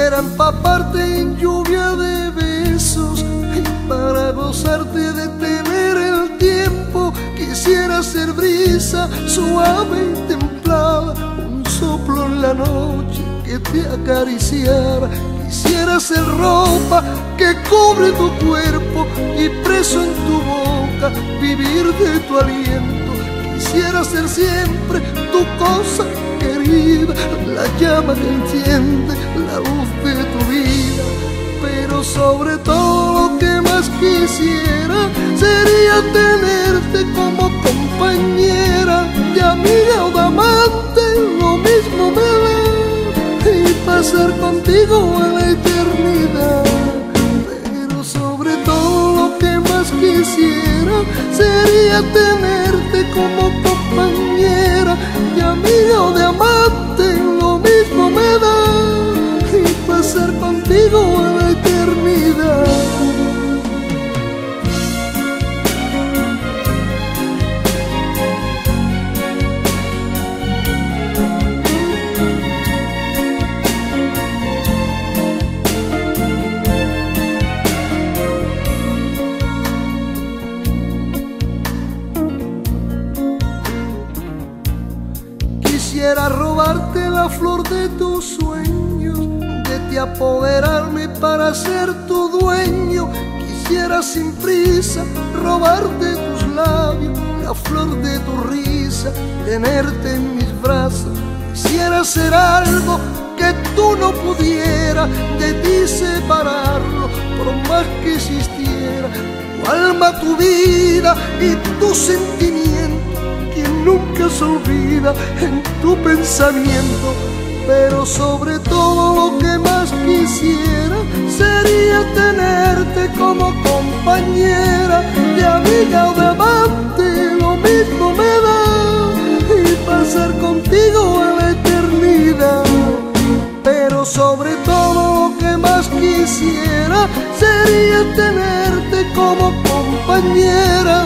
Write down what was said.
Quisiera empaparte en lluvia de besos y para gozarte de tener el tiempo quisiera ser brisa suave y templada, un soplo en la noche que te acariciara. Quisiera ser ropa que cubre tu cuerpo y preso en tu boca vivir de tu aliento. Quisiera ser siempre tu cosa querida, la llama que enciende la luz sobre todo lo que más quisiera sería tenerte como compañera, de amiga o amante, lo mismo me da, y pasar contigo a la eternidad. Pero sobre todo lo que más quisiera sería tenerte como compañera, de amiga o de amante, Quisiera robarte la flor de tus sueños, de ti apoderarme para ser tu dueño. Quisiera sin prisa robarte tus labios, la flor de tu risa, tenerte en mis brazos. Quisiera ser algo que tú no pudieras de ti separarlo, por más que existiera tu alma, tu vida y tu sentimiento nunca se olvida en tu pensamiento. Pero sobre todo lo que más quisiera sería tenerte como compañera, de amiga o de amante, lo mismo me da, y pasar contigo a la eternidad. Pero sobre todo lo que más quisiera sería tenerte como compañera,